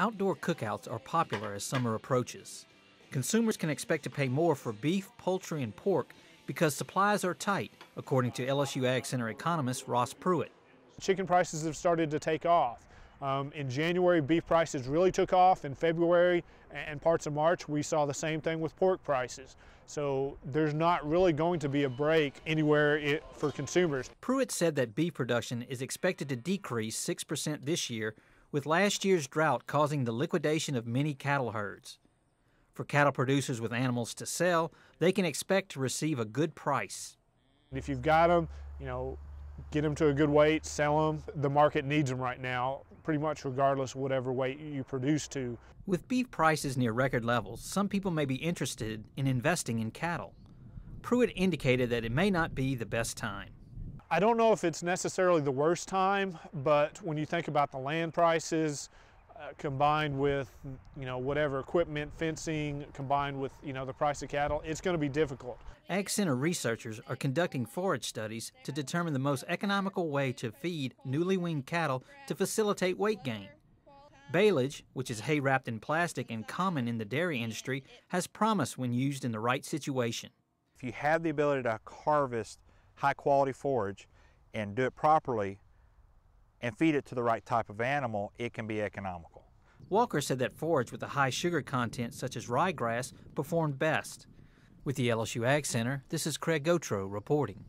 Outdoor cookouts are popular as summer approaches. Consumers can expect to pay more for beef, poultry, and pork because supplies are tight, according to LSU Ag Center economist Ross Pruitt. Chicken prices have started to take off. Um, in January, beef prices really took off. In February and parts of March, we saw the same thing with pork prices. So there's not really going to be a break anywhere it, for consumers. Pruitt said that beef production is expected to decrease 6% this year, with last year's drought causing the liquidation of many cattle herds. For cattle producers with animals to sell, they can expect to receive a good price. If you've got them, you know, get them to a good weight, sell them. The market needs them right now, pretty much regardless of whatever weight you produce to. With beef prices near record levels, some people may be interested in investing in cattle. Pruitt indicated that it may not be the best time. I don't know if it's necessarily the worst time, but when you think about the land prices, uh, combined with you know whatever equipment, fencing, combined with you know the price of cattle, it's going to be difficult. Ag Center researchers are conducting forage studies to determine the most economical way to feed newly weaned cattle to facilitate weight gain. Baleage, which is hay wrapped in plastic and common in the dairy industry, has promise when used in the right situation. If you have the ability to harvest high quality forage and do it properly, and feed it to the right type of animal, it can be economical. Walker said that forage with a high sugar content such as ryegrass performed best. With the LSU Ag Center, this is Craig Gautreaux reporting.